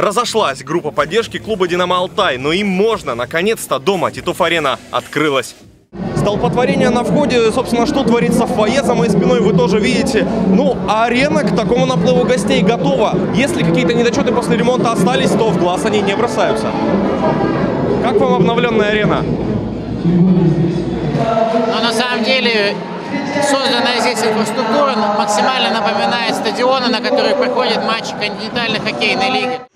Разошлась группа поддержки клуба «Динамо Алтай», но им можно. Наконец-то дома Титов-арена открылась. Столпотворение на входе, собственно, что творится в фойе за моей спиной, вы тоже видите. Ну, а арена к такому наплыву гостей готова. Если какие-то недочеты после ремонта остались, то в глаз они не бросаются. Как вам обновленная арена? Но на самом деле созданная здесь инфраструктура максимально напоминает стадионы, на которых проходят матчи континентальной хоккейной лиги.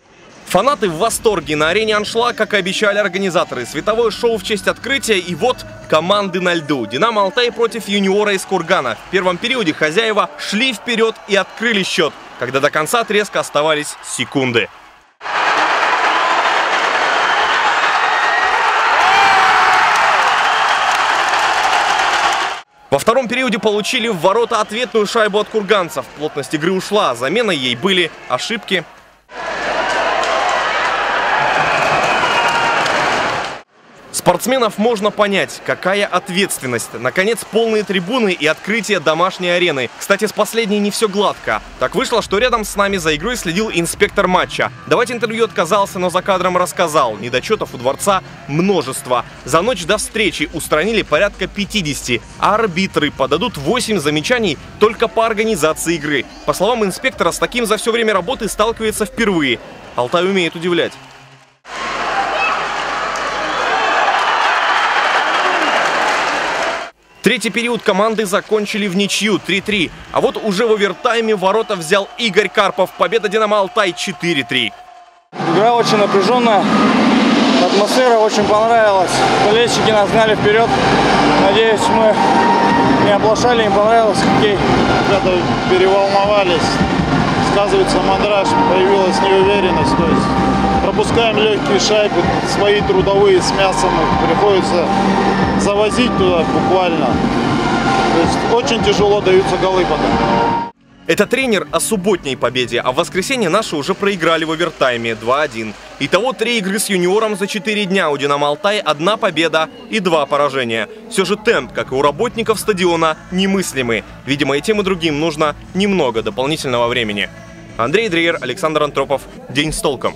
Фанаты в восторге. На арене «Аншлаг», как и обещали организаторы. Световое шоу в честь открытия. И вот команды на льду. «Динамо Алтай» против «Юниора» из Кургана. В первом периоде хозяева шли вперед и открыли счет, когда до конца отрезка оставались секунды. Во втором периоде получили в ворота ответную шайбу от курганцев. Плотность игры ушла, заменой ей были ошибки Спортсменов можно понять, какая ответственность. Наконец, полные трибуны и открытие домашней арены. Кстати, с последней не все гладко. Так вышло, что рядом с нами за игрой следил инспектор матча. Давать интервью отказался, но за кадром рассказал. Недочетов у дворца множество. За ночь до встречи устранили порядка 50, а арбитры подадут 8 замечаний только по организации игры. По словам инспектора, с таким за все время работы сталкивается впервые. Алтай умеет удивлять. Третий период команды закончили в ничью 3-3. А вот уже в овертайме ворота взял Игорь Карпов. Победа Динамо Алтай 4-3. Игра очень напряженная. Атмосфера очень понравилась. Болельщики нас гнали вперед. Надеюсь, мы не оплошали, им понравился хоккей. Ребята переволновались. Сказывается мандраж, появилась неуверенность. То есть пропускаем легкие шайбы, свои трудовые с мясом. Приходится завозить туда буквально. То есть очень тяжело даются голы потом. Это тренер о субботней победе, а в воскресенье наши уже проиграли в овертайме 2-1. Итого три игры с юниором за 4 дня у «Динамо Алтай» одна победа и два поражения. Все же темп, как и у работников стадиона, немыслимый. Видимо, и тем и другим нужно немного дополнительного времени. Андрей Дриер, Александр Антропов. День с толком.